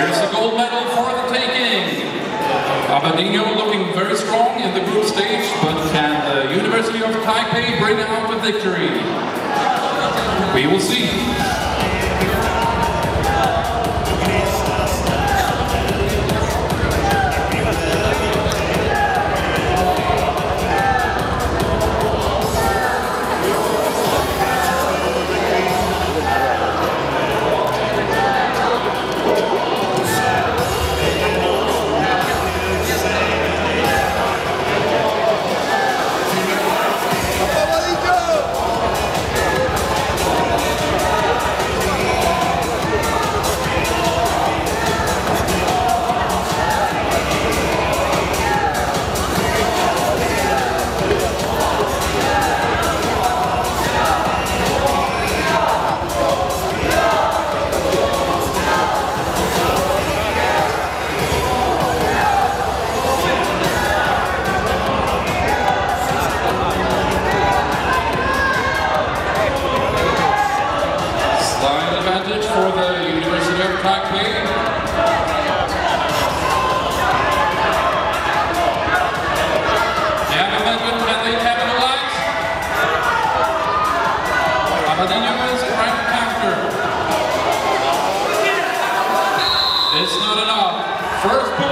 Here's the gold medal for the taking. Abadino looking very strong in the group stage, but can the University of Taipei bring out a victory? We will see. It's not enough. First